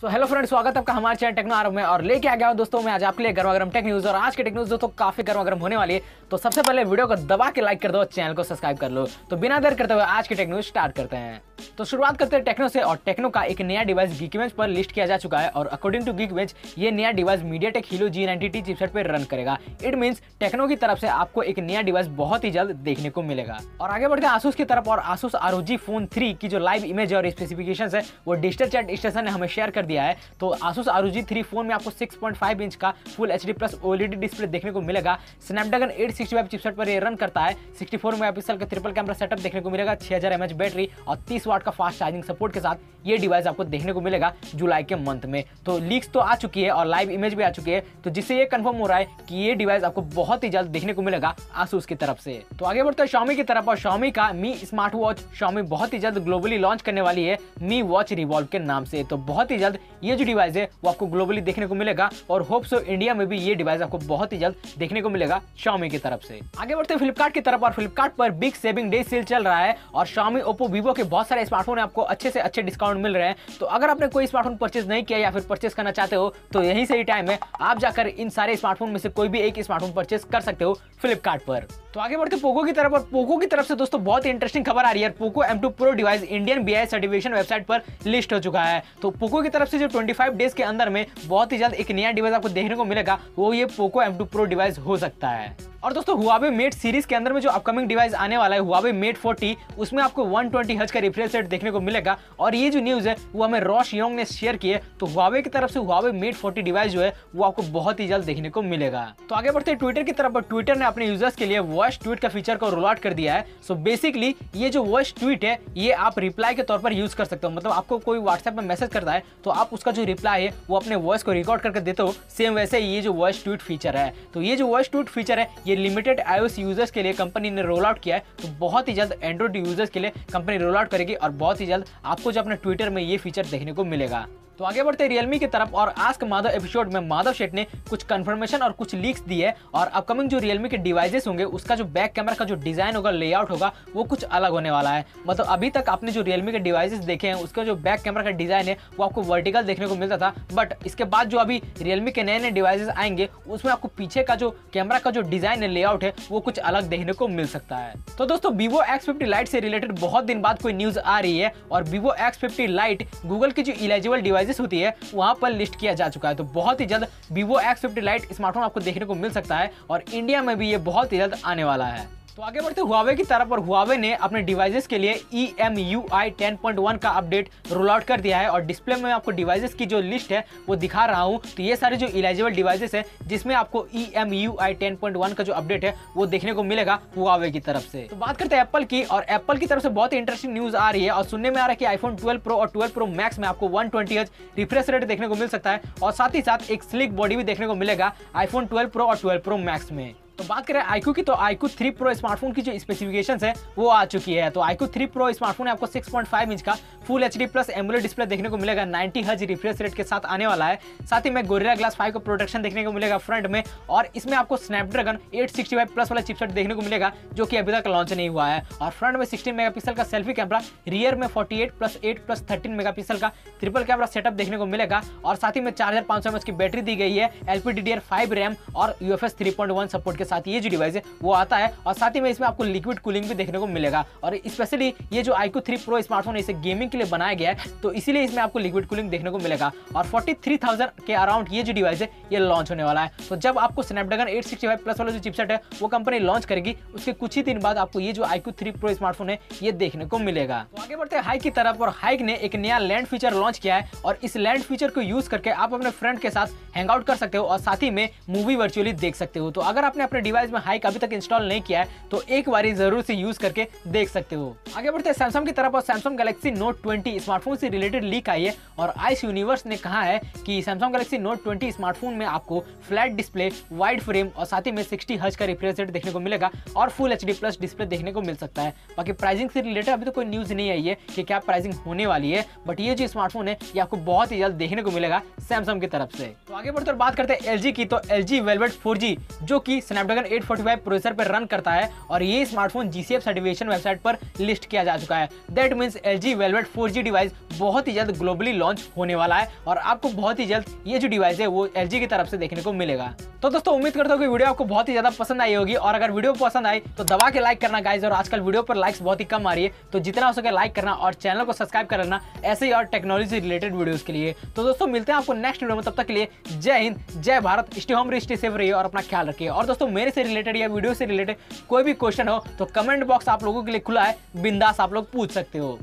तो hello friend स्वागत आपका हमारे चैनल टेक्नो आरब में और लेके आ गया हूँ दोस्तों मैं आज आपके लिए गर्मा गर्म टेक न्यूज़ और आज के टेक न्यूज़ दोस्तों काफ़ी गर्मा गर्म होने वाली है। तो सबसे पहले वीडियो को दबा के लाइक कर दो चैनल को सब्सक्राइब कर लो। तो बिना देर करते हुए आज के टेक न्यूज़ स्टार्ट करते हैं। तो शुरुआत करते हैं टेक्नो से और टेक्नो का एक नया डिवाइस गीकवेंच पर लिस्ट किया जा चुका है और अकॉर्डिंग टू गीकवेंच ये नया device MediaTek Helio G ninety chipset पर रन करेगा। इट मीन्स टेक्नो की तरफ़ से आपको एक नया डिवाइस बहुत ही जल्द देखने को मिलेगा। और आगे बढ़ते हैं आसूस की तरफ़ और आसूस आरोजी फ़ोन थ्री की जो लाइव इमेज और स्पेसिफिकेशन है, वो डिजिटल चैट स्टेशन ने हमें शेयर कर दिया है। तो आसूस आर थ्री फ़ोन में आपको 6.5 इंच का full HD plus OLED display देखने को मिलेगा। स्नैपड्रैगन 865 चिपसेट पर ये रन करता है। 64 मेगापिक्सल का ट्रिपल कैमरा सेटअप देखने को मिलेगा 6000 mAh बैटरी और 30 वाट का फास्ट चार्जिंग सपोर्ट के साथ ये डिवाइस आपको देखने को मिलेगा जुलाई के मंथ में। तो लीक्स तो आ चुकी है और लाइव इमेज भी आ चुकी है। तो जिससे ये कंफर्म हो रहा है कि ये डिवाइस आपको बहुत ही जल्द देखने को मिलेगा आसूस की तरफ़ से। तो आगे बढ़ते हैं Xiaomi की तरफ़ और Xiaomi का मी स्मार्ट वॉच Xiaomi बहुत ही जल्द ग्लोबली लॉन्च करने वाली है मी वॉच रिवॉल्व के नाम से। तो बहुत ही जल्द ये जो डिवाइस है, वो आपको ग्लोबली देखने को मिलेगा और होप सो इंडिया में भी ये डिवाइस आपको बहुत ही जल्द देखने को मिलेगा Xiaomi की तरफ़ से। आगे बढ़ते फ्लिपकार्ट की तरफ़ और फ्लिपकार्ट पर बिग सेविंग डे सेल चल रहा है और Xiaomi, Oppo वीवो के बहुत सारे स्मार्टफ़ोन आपको अच्छे से अच्छे डिस्काउंट मिल रहे हैं। तो अगर आपने कोई स्मार्टफ़ोन परचेज नहीं किया या फिर परचेज करना चाहते हो तो यही सही टाइम है। आप जाकर इन सारे स्मार्टफ़ोन में से कोई भी एक स्मार्टफ़ोन परचेज कर सकते हो फ्लिपकार्ट पर। तो आगे बढ़ते पोको की तरफ़ और पोको की तरफ़ से दोस्तों बहुत ही इंटरेस्टिंग खबर आ रही है। Poco M2 pro device Indian B I certification website पर लिस्ट हो चुका है। तो पोको की तरफ़ से जो 25 डेज़ के अंदर में बहुत ही जल्द एक नया डिवाइस आपको देखने को मिलेगा, वो ये Poco M two pro device हो सकता है। और दोस्तों हुआवे मेट सीरीज़ के अंदर में जो अपकमिंग डिवाइस आने वाला है हुआवे मेट 40 उसमें आपको 120 ट्वेंटी हज का रिफ्रेश रेट देखने को मिलेगा। और ये जो न्यूज़ है, वो हमें रॉश योंग ने शेयर की है। तो हुआवे की तरफ़ से हुआवे मेट 40 डिवाइस जो है, वो आपको बहुत ही जल्द देखने को मिलेगा। तो आगे बढ़ते ट्विटर की तरफ़। ट्विटर ने अपने यूज़र्स के लिए वॉइस ट्वीट का फीचर को रोल आउट कर दिया है। सो बेसिकली ये जो वॉइस ट्वीट है, ये आप रिप्लाई के तौर पर यूज़ कर सकते हो। मतलब आपको कोई व्हाट्सएप में मैसेज करता है तो आप उसका जो रिप्लाई है, वो अपने वॉइस को रिकॉर्ड करके देते हो। सेम वैसे ये जो वॉइस ट्वीट फीचर है। तो ये जो वॉइस ट्वीट फीचर है ये लिमिटेड आईओएस यूज़र्स के लिए कंपनी ने रोल आउट किया है तो बहुत ही जल्द एंड्रॉइड यूज़र्स के लिए कंपनी रोल आउट करेगी और बहुत ही जल्द आपको जो अपने ट्विटर में ये फीचर देखने को मिलेगा। तो आगे बढ़ते रियलमी की तरफ़ और आस्क माधव एपिसोड में माधव शेट ने कुछ कंफर्मेशन और कुछ लीक्स दिए और अपकमिंग जो रियलमी के डिवाइसेस होंगे, उसका जो बैक कैमरा का जो डिज़ाइन होगा लेआउट होगा, वो कुछ अलग होने वाला है। मतलब अभी तक आपने जो रियलमी के डिवाइसेस देखे हैं, उसका जो बैक कैमरा का डिज़ाइन है, वो आपको वर्टिकल देखने को मिलता था। बट इसके बाद जो अभी रियलमी के नए नए डिवाइसेस आएँगे, उसमें आपको पीछे का जो कैमरा का जो डिज़ाइन है लेआउट है, वो कुछ अलग देखने को मिल सकता है। तो दोस्तों वीवो एक्स फिफ्टी लाइट से रिलेटेड बहुत दिन बाद कोई न्यूज़ आ रही है और Vivo X fifty lite Google की जो इलेजिबल डिवाइसेस होती है, वहाँ वहाँ पर लिस्ट किया जा चुका है। तो बहुत ही जल्द Vivo X fifty lite smartphone आपको देखने को मिल सकता है और इंडिया में भी ये बहुत ही जल्द आने वाला है। तो आगे बढ़ते हुआवे की तरफ़ और हुआवे ने अपने डिवाइसेस के लिए E M U I ten point one का अपडेट रोल आउट कर दिया है और डिस्प्ले में आपको डिवाइसेस की जो लिस्ट है, वो दिखा रहा हूँ। तो ये सारे जो इलाइजेबल डिवाइसेस है, जिसमें आपको E M U I ten point one का जो अपडेट है, वो देखने को मिलेगा हुआवे की तरफ़ से। तो बात करते हैं एप्पल की और एप्पल की तरफ़ से बहुत इंटरेस्टिंग न्यूज़ आ रही है और सुनने में आ रहा है कि आईफोन ट्वेल्व प्रो और ट्वेल्व प्रो मैक्स में आपको वन ट्वेंटी रिफ्रेश रेट देखने को मिल सकता है और साथ ही साथ एक स्लिक बॉडी भी देखने को मिलेगा आईफोन ट्वेल्व प्रो और ट्वेल्व प्रो मैक्स में। तो बात करें आईक्यू की तो आईक्यू थ्री प्रो स्मार्टफ़ोन की जो स्पेसिफिकेशन है, वो आ चुकी है। तो आईक्यू थ्री प्रो स्मार्टफ़ोन आपको 6.5 इंच का। Full HD plus AMOLED display देखने को मिलेगा 90 हज रिफ्रेश रेट के साथ आने वाला है। साथ ही में गोरिया ग्लास 5 का प्रोटेक्शन देखने को मिलेगा फ्रंट में, और इसमें आपको स्नैपड्रैगन 865 प्लस वाला चिपसेट देखने को मिलेगा, जो कि अभी तक लॉन्च नहीं हुआ है। और फ्रंट में सिक्सटीन मेगा का सेल्फी कैमरा रियर में forty eight plus eight plus thirteen mega का ट्रिपल कैमरा सेटअप देखने को मिलेगा। और साथ ही में चार हज़ार की बैटरी दी गई है एलपीडी फाइव रैम और UFS three point one support के साथ ये जो डिवाइस है, वो आता है। और साथ ही में इसमें आपको लिक्विड कूलिंग भी देखने को मिलेगा। और स्पेशली ये जो आईक्यू थ्री प्रो स्मार्टफ़ोन है, इसे गेमिंग के लिए बनाया गया है तो इसीलिए इसमें आपको लिक्विड कूलिंग देखने को मिलेगा। और फोर्टी के अराउंड ये जो डिवाइस है, ये लॉन्च होने वाला है। तो जब आपको स्नैपड्रैगन एट प्लस वाला जो चिपसेट है, वो कंपनी लॉन्च करेगी, उसके कुछ ही दिन बाद आपको ये जो आईक्यू थ्री प्रो स्मार्टफ़ोन है, ये देखने को मिलेगा। तो आगे बढ़ते हाइक की तरफ़, और हाइक ने एक नया लैंड फीचर लॉन्च किया है, और इस लैंड फीचर को यूज़ करके आप अपने फ्रेंड के साथ हैंग कर सकते हो, और साथ ही में मूवी वर्चुअली देख सकते हो। तो अगर आपने अपने डिवाइस में हाइक अभी तक इंस्टॉल नहीं किया है तो एक बार ज़रूर से यूज़ करके देख सकते हो। आगे बढ़ते हैं सैमसंग की तरफ़ और सैमसंग गैलेक्सी नोट 20 स्मार्टफ़ोन से रिलेटेड लीक आई है और आइस यूनिवर्स ने कहा है कि सैमसंग गैलेक्सी नोट 20 स्मार्टफ़ोन में आपको फ्लैट डिस्प्ले वाइड फ्रेम और साथ ही में 60 हज का रिफ्रेश रेट देखने को मिलेगा और फुल एचडी प्लस डिस्प्ले देखने को मिल सकता है। बाकी प्राइसिंग से रिलेटेड अभी तो कोई न्यूज़ नहीं आई है कि क्या प्राइसिंग होने वाली है बट ये जो स्मार्टफ़ोन है, ये आपको बहुत ही जल्द देखने को मिलेगा सैमसंग की तरफ़ से। तो आगे बढ़ते बात करते हैं LG की तो एल जी वेलवेट जो की स्नैपड्रैगन 845 प्रोसेसर पर रन करता है और ये स्मार्टफ़ोन जीसीएफ सर्टिफिकेशन वेबसाइट पर लिस्ट किया जा चुका है। That means L G Velvet four device बहुत ही जल्द ग्लोबली लॉन्च होने वाला है और आपको बहुत ही जल्द ये जो डिवाइस है, वो LG की तरफ़ से देखने को मिलेगा। तो दोस्तों, उम्मीद करता हूँ कि वीडियो आपको बहुत ही ज़्यादा पसंद आई होगी और अगर वीडियो पसंद आई तो दबा के लाइक करना गाइज़ और आजकल वीडियो पर लाइक्स बहुत ही कम आ रही है तो जितना हो सके लाइक करना और चैनल को सब्सक्राइब कर लेना ऐसे ही और टेक्नोलॉजी रिलेटेड वीडियोस के लिए। तो दोस्तों, मिलते हैं आपको नेक्स्ट वीडियो में, तब तक के लिए जय हिंद, जय Bharat stay home stay safe रहिए और अपना ख्याल रखिए। और दोस्तों, मेरे से रिलेटेड या वीडियो से रिलेटेड कोई भी क्वेश्चन हो तो कमेंट बॉक्स आप लोगों के लिए खुला है बिंदास आप लोग पूछ सकते हो।